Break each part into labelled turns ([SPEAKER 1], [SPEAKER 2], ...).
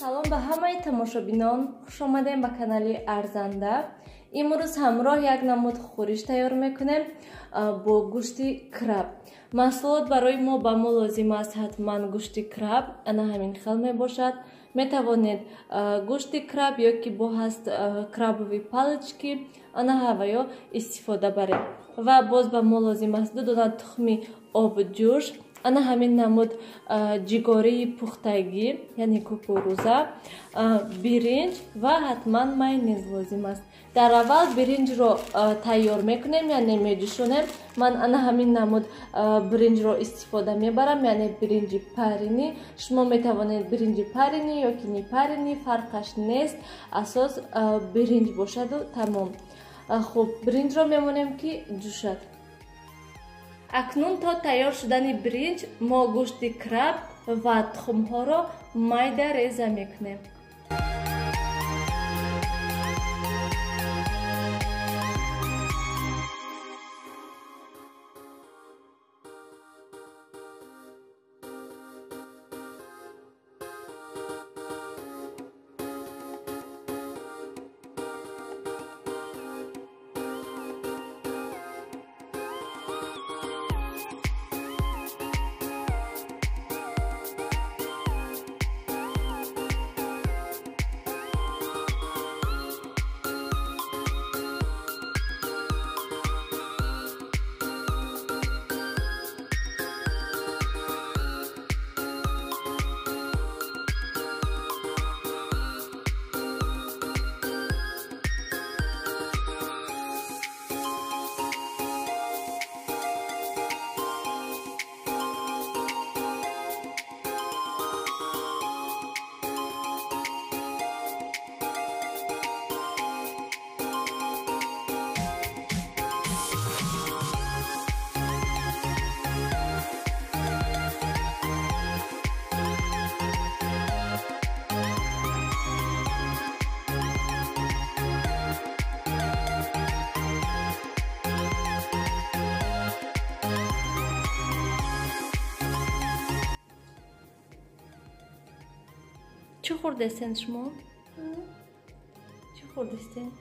[SPEAKER 1] салом ба ҳамаи тамошобинон хуш омадем ба канали арзанда. Имрӯз ҳамроҳ як намуд хӯриш тайёр мекунем бо гӯшти краб. Маҳсулот барои мо ба мо лозим аст ҳатман гӯшти краб. Ана ҳамин хел мебошад. Метавонед гӯшти краб ё ки бо ҳаст крабови палочки ана ҳаваё истифода баред ва боз ба мо лозим аст ду дона тухми обҷӯш ана ҳамин намуд ҷигории пухтагӣ яъне кукуруза биринҷ ва ҳатман майонез лозим аст. Дар аввал биринҷро тайёр мекунем яъне меҷӯшонем ман ана ҳамин намуд биринҷро истифода мебарам яъне биринҷи парини. Шумо метавонед биринҷи парини ё ки нипарини фарқаш нест асос биринҷ бошаду тамом. Хуб биринҷро мемонем ки ҷӯшад акнун то тайёр шудани биринҷ мо гӯшти краб ва тухмҳоро майда реза мекунем چه خوردستین شما؟ چه خوردستین؟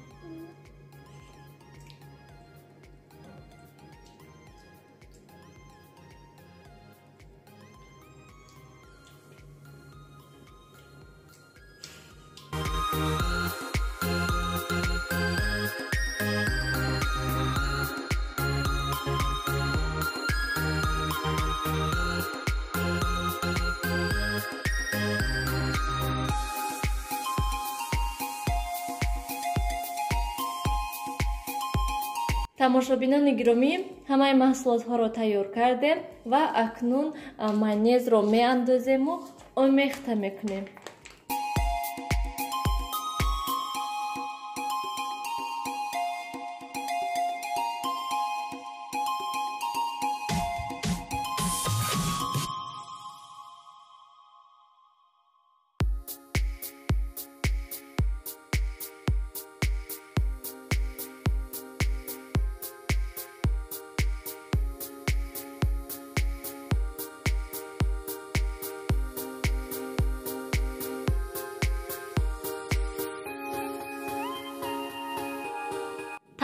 [SPEAKER 1] Тамошобинони гиромӣ ҳамаи маҳсулотҳоро тайёр кардем ва акнун майонезро меандозему омехта мекунем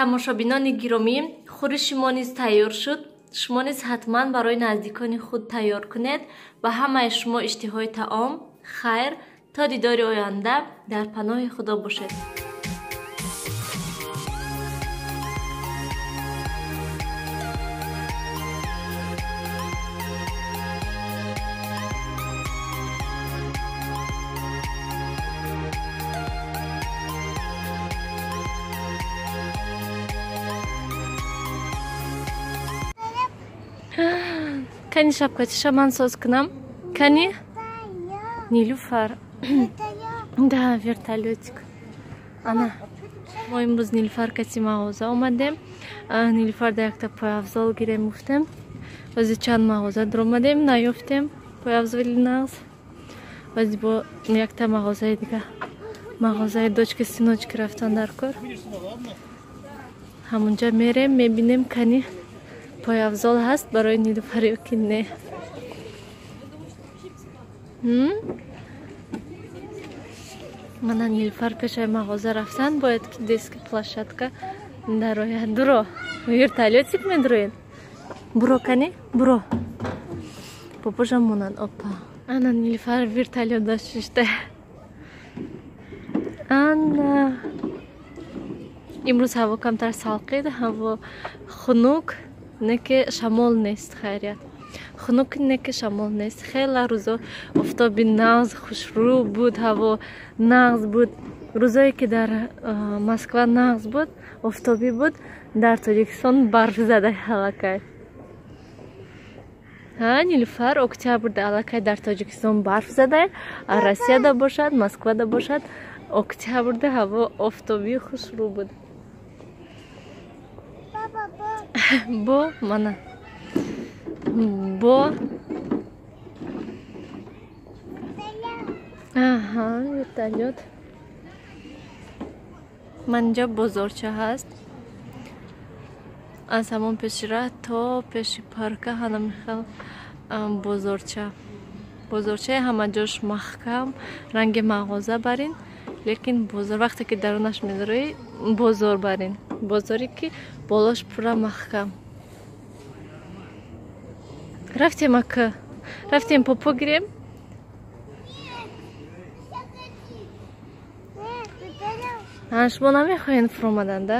[SPEAKER 1] тамошобинони гиромӣ хӯриши шумо низ тайёр шуд. Шумо низ ҳатман барои наздикони худ тайёр кунед ба ҳамаи шумо иштиҳои таом хайр то дидори оянда дар паноҳи худо бошед кани шапкатиша ман соз кунам? Кани? Нилуфар да вертолетик ана мо имрӯз нилуфаркати мағоза омадем нилуфар да якта пойафзол гирем гуфтем баъзе чанд мағоза дуромадем наёфтем пойафзоли нағз баъзе бо якта мағозаи дига. Мағозаи дочки синочки рафтан дар кор. Ҳамунҷа мерем мебинем кани пойафзол ҳаст барои нилуфар ё ки не мана нилфар пешаи мағоза рафтан бояд ки диски площадка дарояд буро вертолетик медроед буро кани буро. Попожам монад опа. Ана нилфар вертолет дашишта ана. Имрӯз ҳаво камтар салқид ҳаво хунук неки шамол нест хайрият. Хунук неки шамол нест. Хела рӯзо офтоби нағз хушрӯ буд ҳаво нағз буд. Рӯзое ки дар москва нағз буд офтобӣ буд дар тоҷикистон барф зада аллакай. Ҳа нилфар октябрда аллакай дар тоҷикистон барф зада россияда бошад москвада бошад. Октябрда ҳаво офтобӣ хушрӯ буд бо мана. Бо. Аҳа вертолет ман инҷо бозорча ҳаст? Аз ҳамон пешира то пеши парка ҳанамихел бозорча. Бозорчаи ҳамаҷош маҳкам. Ранги мағоза барин лекин бозор вақте ки дарунаш медороӣ бозор барин. Бозоре ки болош пурра маҳкам. Рафтем ака. Рафтем попо гирем. Шумо намехоҳед фуромадан да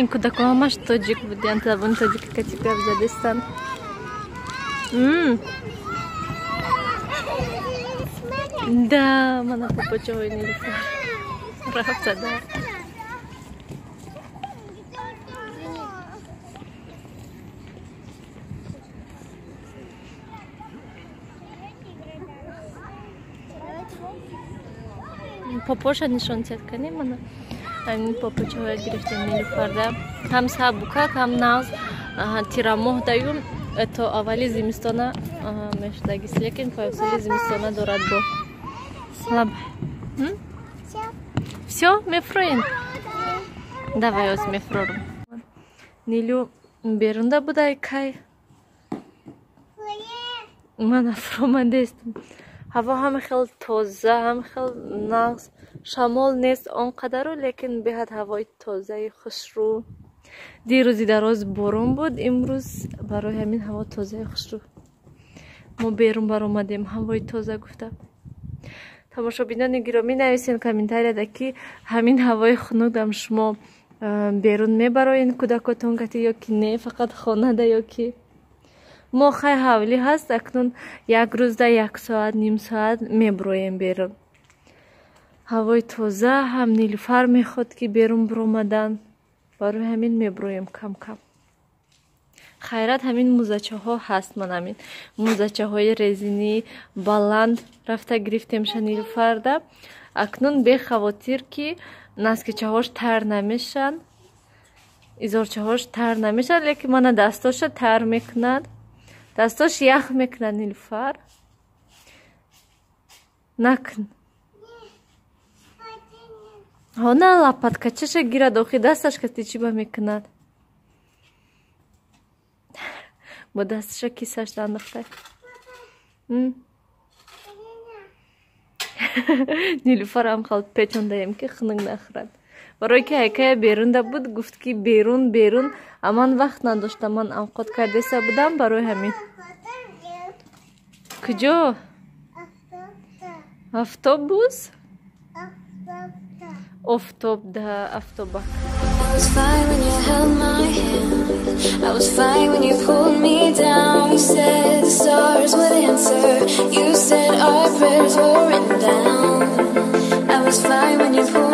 [SPEAKER 1] Инкуда колмаш тоджик будем табун тоджик катика в Дагестан. Да, мана попочова не лифа. Правда, да. Попоша не шонтятка, не мана. Ҳамин попочаҳоя гирифтем нилуфарда ҳам сабукак ҳам нағз тирамоҳ даю то аввали зимистона мешудагист. Лекин пояфсоли зимистона дорад бо все мефроен давай оз мефрорум. Нилу берунда будай кай? Ман афромандестм ҳаво ҳама хел тоза ҳама хел нағз шамол нест он қадару лекин беҳад ҳавои тозаи хушрӯ. Дирӯзи дароз борон буд. Имрӯз барои ҳамин ҳаво тозаи хушрӯ. Мо берун баромадем. Ҳавои тоза гуфта. Тамошобинони гиромӣ нависен комментарияда ки ҳамин ҳавои хунукдам шумо берун мебароен кӯдакотон гати ё ки не фақат хонада ё ки. Мо хай ҳавлӣ ҳаст акнун як рӯзда як соат ним соат мебуроем берун ҳавои тоза ҳам нилфар мехоҳад ки берун биромадан барои ҳамин мебуроем камкам хайрат ҳамин музачаҳо ҳаст ман ҳамин музачаҳои резинӣ баланд рафта гирифтемша нилфарда. Акнун бехавотир ки наскичаҳош тар намешанд изорчаҳош тар намешанд лекин мана дастоша тар мекунад. Дастош ях мекунад нилфар. Накун ҳона лапатка чаша гирад охи дасташ касти чиба мекунад? Бо дасташа кисаш дандохта нилфарам хал печондаем ки хунук нахӯрад барое ки ҳайкая берунда буд гуфт ки берун берун а ман вақт надоштам ман авқот кардеса будам барои ҳамин. Куҷо? Автобус off top the off top I was fine when you held my hand. I was fine when you pulled me down. You said the stars would answer. You said our prayers were written down. I was fine when you pulled